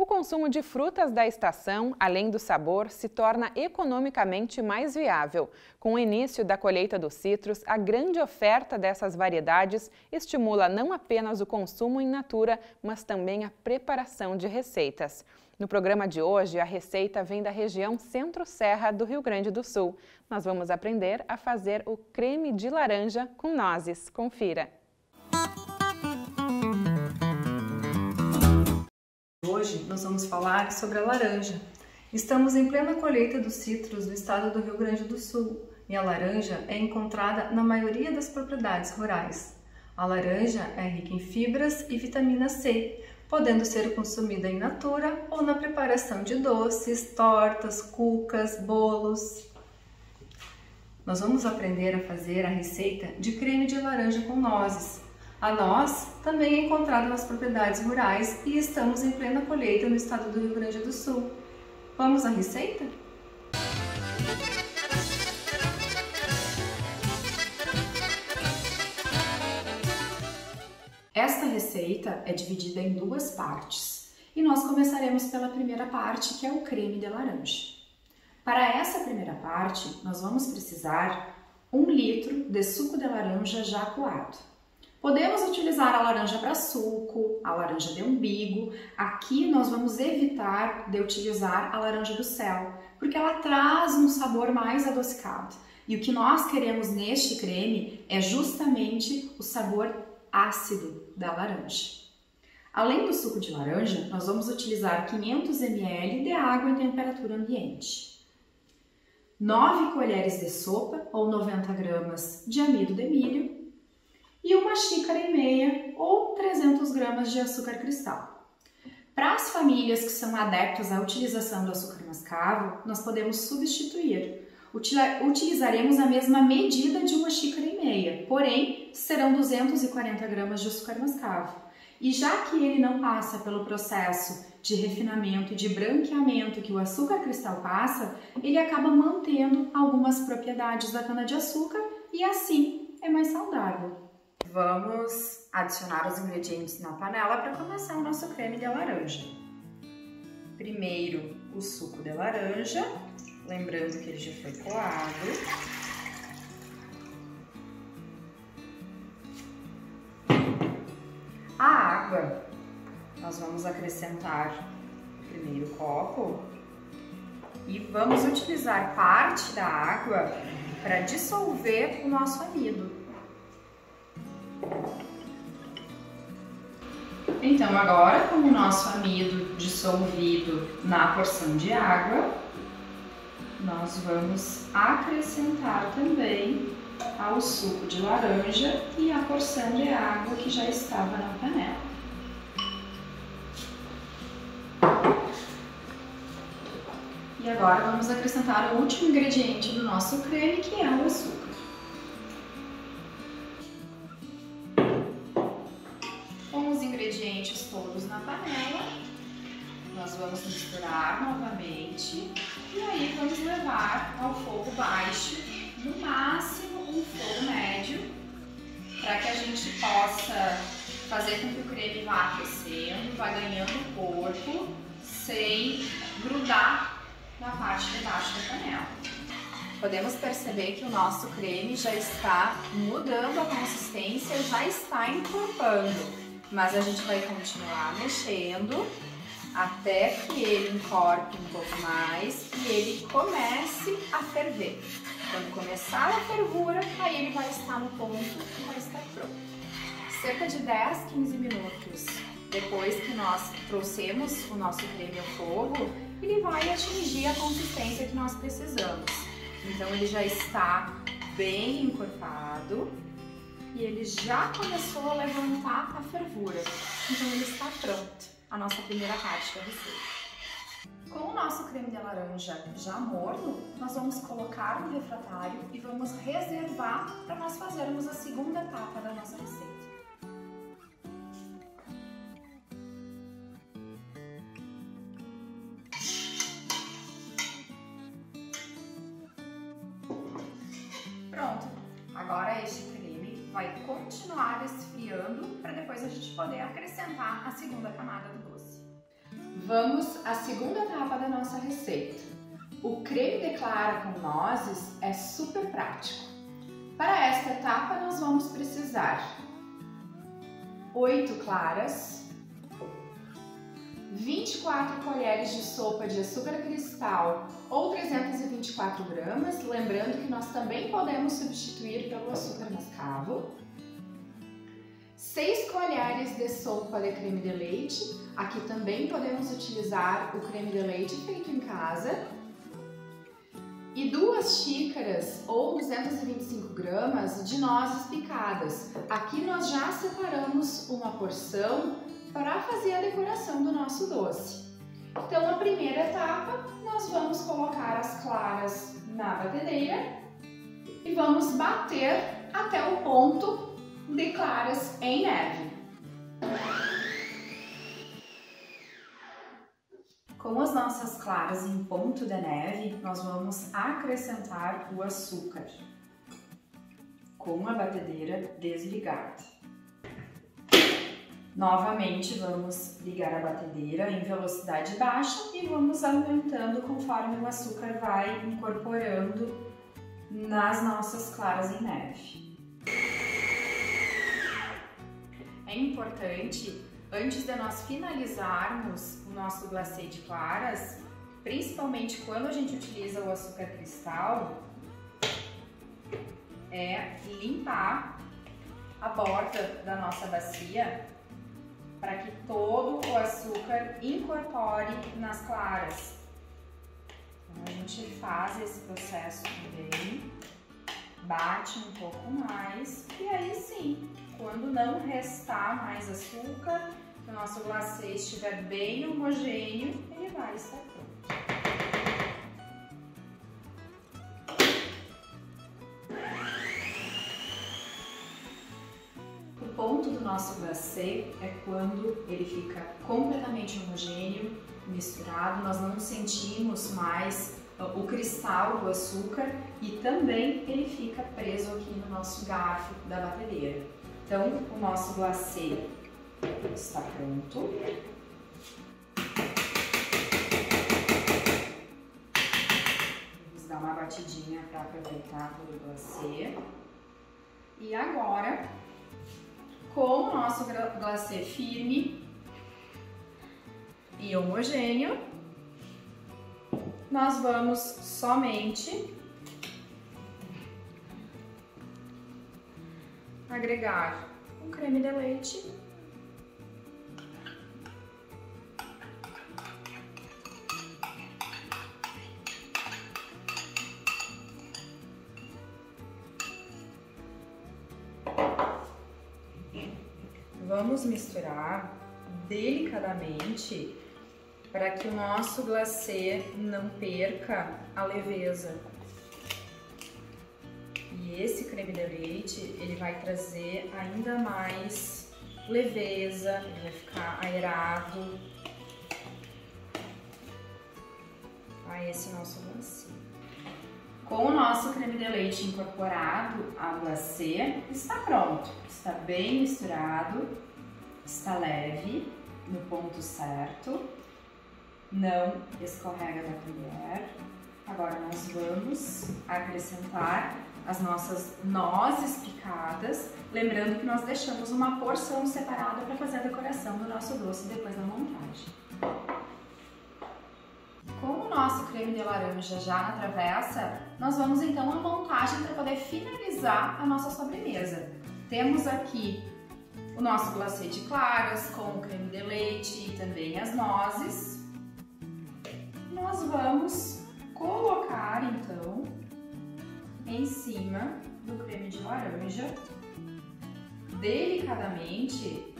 O consumo de frutas da estação, além do sabor, se torna economicamente mais viável. Com o início da colheita dos citros, a grande oferta dessas variedades estimula não apenas o consumo in natura, mas também a preparação de receitas. No programa de hoje, a receita vem da região Centro-Serra do Rio Grande do Sul. Nós vamos aprender a fazer o creme de laranja com nozes. Confira! Hoje nós vamos falar sobre a laranja. Estamos em plena colheita dos citros no estado do Rio Grande do Sul e a laranja é encontrada na maioria das propriedades rurais. A laranja é rica em fibras e vitamina C, podendo ser consumida in natura ou na preparação de doces, tortas, cucas, bolos. Nós vamos aprender a fazer a receita de creme de laranja com nozes. A noz também é encontrada nas propriedades rurais e estamos em plena colheita no estado do Rio Grande do Sul. Vamos à receita? Esta receita é dividida em duas partes e nós começaremos pela primeira parte, que é o creme de laranja. Para essa primeira parte, nós vamos precisar um litro de suco de laranja já coado. Podemos utilizar a laranja para suco, a laranja de umbigo. Aqui nós vamos evitar de utilizar a laranja do céu, porque ela traz um sabor mais adocicado. E o que nós queremos neste creme é justamente o sabor ácido da laranja. Além do suco de laranja, nós vamos utilizar 500 ml de água em temperatura ambiente, 9 colheres de sopa ou 90 gramas de amido de milho e uma xícara e meia ou 300 gramas de açúcar cristal. Para as famílias que são adeptas à utilização do açúcar mascavo, nós podemos substituir utilizaremos a mesma medida de uma xícara e meia, porém serão 240 gramas de açúcar mascavo. E já que ele não passa pelo processo de refinamento e de branqueamento que o açúcar cristal passa, ele acaba mantendo algumas propriedades da cana-de-açúcar e assim é mais saudável. Vamos adicionar os ingredientes na panela para começar o nosso creme de laranja. Primeiro, o suco de laranja, Lembrando que ele já foi coado. A água, nós vamos acrescentar o primeiro copo e vamos utilizar parte da água para dissolver o nosso amido. Então, agora com o nosso amido dissolvido na porção de água, nós vamos acrescentar também ao suco de laranja e a porção de água que já estava na panela. E agora vamos acrescentar o último ingrediente do nosso creme, que é o açúcar. Vamos misturar novamente e aí vamos levar ao fogo baixo, no máximo um fogo médio, para que a gente possa fazer com que o creme vá aquecendo, vá ganhando corpo, sem grudar na parte de baixo da panela. Podemos perceber que o nosso creme já está mudando a consistência, já está encorpando, mas a gente vai continuar mexendo até que ele encorpe um pouco mais e ele comece a ferver. Quando começar a fervura, aí ele vai estar no ponto e vai estar pronto. Cerca de 10, 15 minutos depois que nós trouxemos o nosso creme ao fogo, ele vai atingir a consistência que nós precisamos. Então ele já está bem encorpado e ele já começou a levantar a fervura. Então ele está pronto a nossa primeira parte da receita. Com o nosso creme de laranja já morno, nós vamos colocar no refratário e vamos reservar para nós fazermos a segunda etapa da nossa receita. Vai continuar esfriando para depois a gente poder acrescentar a segunda camada do doce. Vamos à segunda etapa da nossa receita. O creme de clara com nozes é super prático. Para esta etapa, nós vamos precisar 8 claras, 24 colheres de sopa de açúcar cristal ou 324 gramas, lembrando que nós também podemos substituir pelo açúcar mascavo, 6 colheres de sopa de creme de leite, aqui também podemos utilizar o creme de leite feito em casa, e duas xícaras ou 225 gramas de nozes picadas. Aqui nós já separamos uma porção para fazer a decoração do nosso doce. Então, a primeira etapa, nós vamos colocar as claras na batedeira e vamos bater até o ponto de claras em neve. Com as nossas claras em ponto de neve, nós vamos acrescentar o açúcar com a batedeira desligada. Novamente vamos ligar a batedeira em velocidade baixa e vamos aumentando conforme o açúcar vai incorporando nas nossas claras em neve. É importante, antes de nós finalizarmos o nosso glacê de claras, principalmente quando a gente utiliza o açúcar cristal, é limpar a borda da nossa bacia para que todo o açúcar incorpore nas claras. Então a gente faz esse processo também, bate um pouco mais e aí sim, quando não restar mais açúcar, que o nosso glacê estiver bem homogêneo, ele vai estar pronto. Nosso glacê é quando ele fica completamente homogêneo, misturado, nós não sentimos mais o cristal do açúcar e também ele fica preso aqui no nosso garfo da batedeira. Então, o nosso glacê está pronto. Vamos dar uma batidinha para aproveitar todo o glacê. E agora, com o nosso glacê firme e homogêneo, nós vamos somente agregar um creme de leite Vamos misturar delicadamente para que o nosso glacê não perca a leveza. E esse creme de leite, ele vai trazer ainda mais leveza, ele vai ficar aerado a esse nosso glacê. Com o nosso creme de leite incorporado ao glacê, está pronto. Está bem misturado, está leve, no ponto certo, não escorrega da colher. Agora nós vamos acrescentar as nossas nozes picadas, lembrando que nós deixamos uma porção separada para fazer a decoração do nosso doce depois da montagem nosso creme de laranja já na travessa, nós vamos então à montagem para poder finalizar a nossa sobremesa. Temos aqui o nosso glacê de claras com o creme de leite e também as nozes. Nós vamos colocar então em cima do creme de laranja delicadamente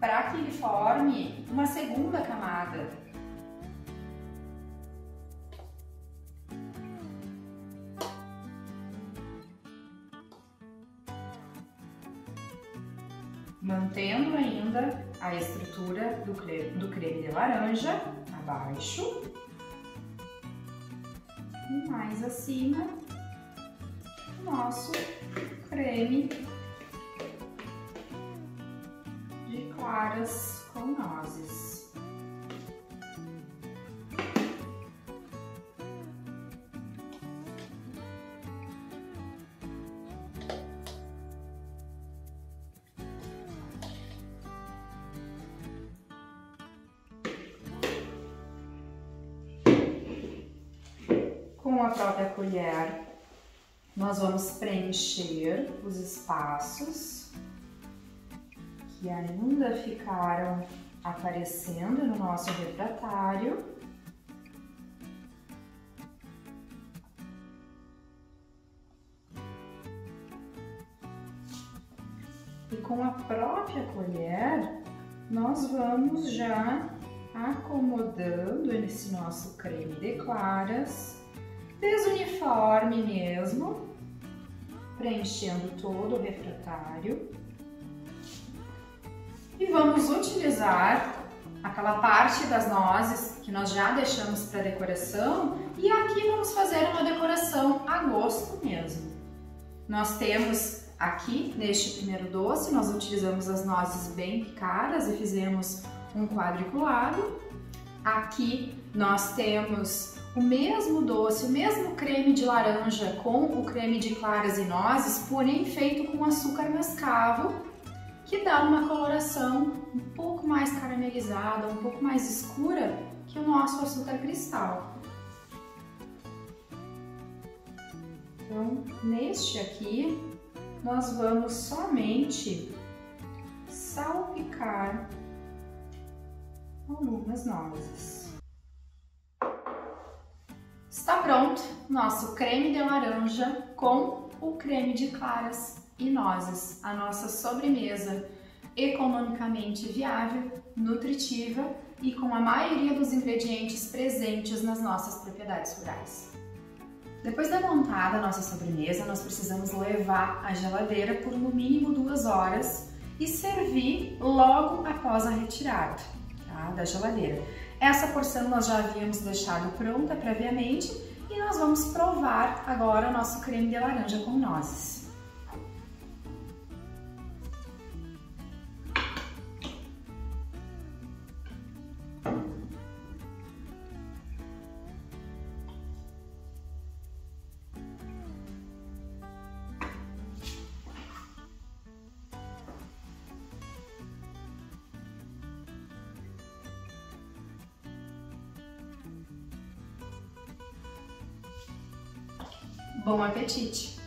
para que ele forme uma segunda camada mantendo ainda a estrutura do creme, do creme de laranja abaixo e mais acima o nosso creme de claras com nozes. Própria colher, nós vamos preencher os espaços que ainda ficaram aparecendo no nosso refratário. E com a própria colher, nós vamos já acomodando esse nosso creme de claras, desuniforme mesmo, preenchendo todo o refratário. E vamos utilizar aquela parte das nozes que nós já deixamos para decoração e aqui vamos fazer uma decoração a gosto mesmo. Nós temos aqui neste primeiro doce, nós utilizamos as nozes bem picadas e fizemos um quadriculado. Aqui nós temos o mesmo doce, o mesmo creme de laranja com o creme de claras e nozes, porém feito com açúcar mascavo, que dá uma coloração um pouco mais caramelizada, um pouco mais escura que o nosso açúcar cristal. Então, neste aqui, nós vamos somente salpicar algumas nozes. Está pronto nosso creme de laranja com o creme de claras e nozes, a nossa sobremesa economicamente viável, nutritiva e com a maioria dos ingredientes presentes nas nossas propriedades rurais. Depois da montada a nossa sobremesa, nós precisamos levar à geladeira por no mínimo duas horas e servir logo após a retirada tá? da geladeira. Essa porção nós já havíamos deixado pronta previamente e nós vamos provar agora o nosso creme de laranja com nozes. Bom apetite!